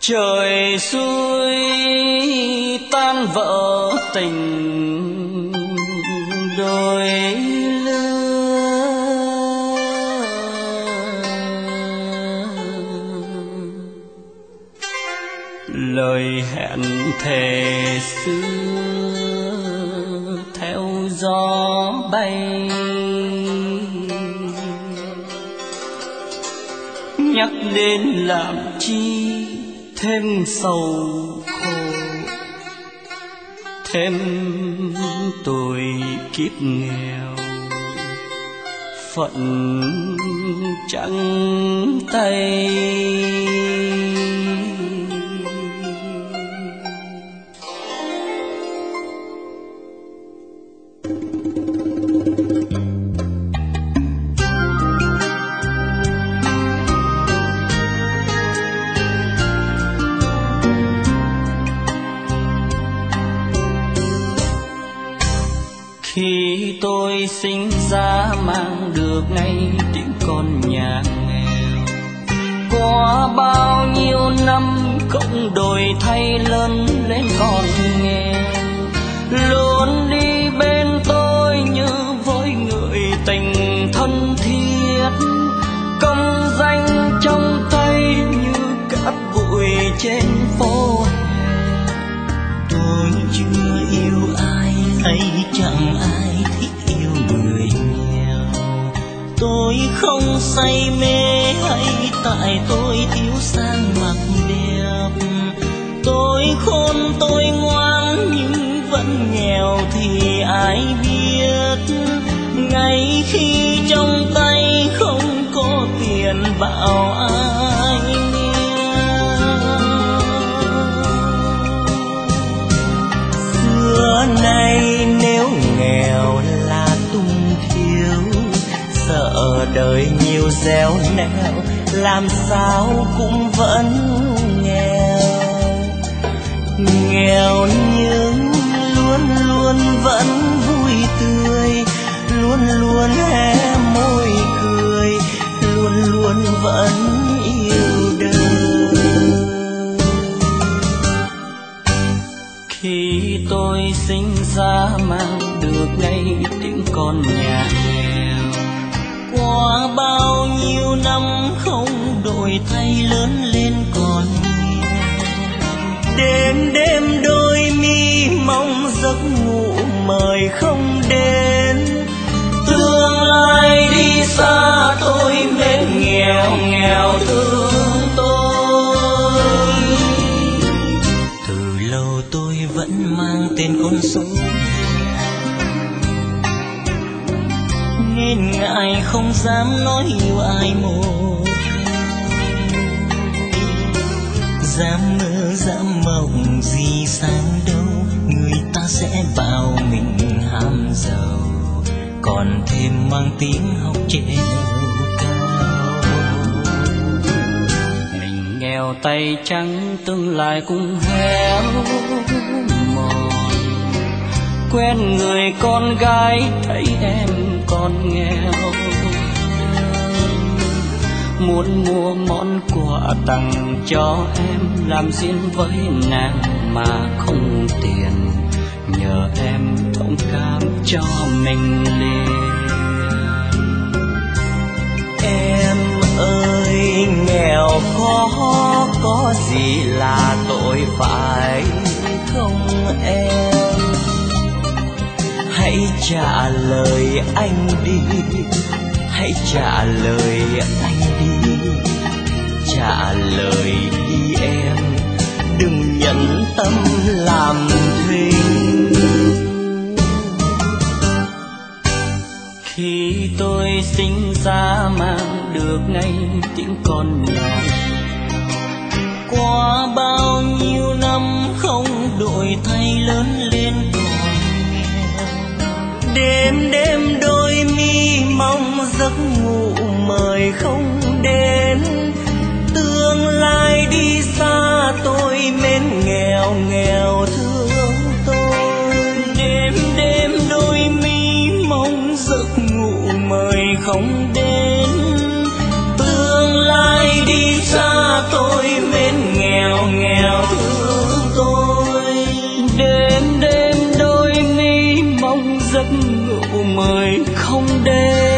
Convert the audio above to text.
trời xuôi tan vỡ tình đôi lứa. Lời hẹn thề xưa gió bay. Nhắc đến làm chi thêm sầu khổ, thêm tuổi kiếp nghèo. Phận trắng tay. Khi tôi sinh ra mang được ngay tiếng con nhà nghèo. Qua bao nhiêu năm cộng đổi thay lớn lên con nghèo, luôn đi bên tôi như với người tình thân thiết. Công danh trong tay như cát bụi trên tôi không say mê hay tại tôi thiếu sang mặc đẹp. Tôi khôn, tôi ngoan, nhưng vẫn nghèo thì ai biết? Ngày khi trong tay không có tiền bảo ai đời nhiều gieo neo làm sao cũng vẫn nghèo. Nghèo nhưng luôn luôn vẫn vui tươi, luôn luôn hé môi cười, luôn luôn vẫn yêu đời. Khi tôi sinh ra mang được ngay tiếng con nhà qua bao nhiêu năm không đổi thay lớn lên còn nghèo đêm đêm đôi mi mong giấc ngủ mời không đến. Tương lai đi xa tôi mến nghèo nghèo thương tôi. Từ lâu tôi vẫn mang tên con số nên ngại không dám nói yêu ai một. Dám mơ, dám mộng gì sang đâu, người ta sẽ bảo mình ham giàu. Còn thêm mang tiếng học trèo cao. Mình nghèo tay trắng tương lai cũng héo mòn quen người con gái, thấy em còn nghèo. Muốn mua món quà tặng cho em, làm duyên với nàng mà không tiền. Nhờ em thông cảm cho mình liền. Em ơi, nghèo khó, có gì là tội phải không em? Hãy trả lời anh đi. Hãy trả lời anh đi. Trả lời đi em. Đừng nhận tâm làm thinh. Khi tôi sinh ra mang được ngay tiếng con nhỏ, qua bao nhiêu năm không đổi thay lớn lên đêm đêm đôi mi mong giấc ngủ mời không đến. Tương lai đi xa tôi mến mời không đến.